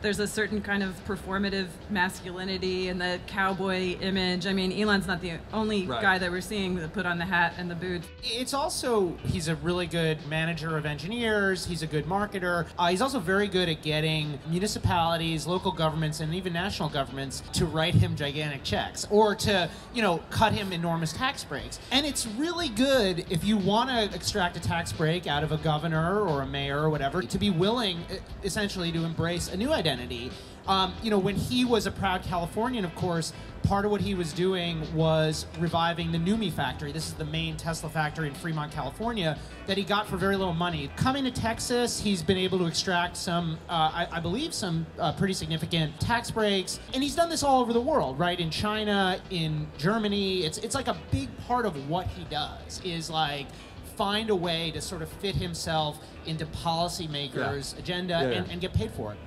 there's a certain kind of performative masculinity and the cowboy image. I mean, Elon's not the only Right. guy that we're seeing with the put on the hat and the boots. It's also he's a really good manager of engineers. He's a good marketer. Uh, he's also very good at getting municipalities, local governments, and even national governments to write him gigantic checks or to you know cut him enormous tax breaks. And it's really good if you want to extract a tax break out of a governor or a mayor or whatever to be willing, essentially, to embrace a new identity. Um, you know, when he was a proud Californian, of course, part of what he was doing was reviving the NUMMI factory. This is the main Tesla factory in Fremont, California, that he got for very little money. Coming to Texas, he's been able to extract some, uh, I, I believe, some uh, pretty significant tax breaks, and he's done this all over the world, right? In China, in Germany, it's it's like a big part of what he does is like find a way to sort of fit himself into policymakers' agenda Yeah, yeah. And, and get paid for it.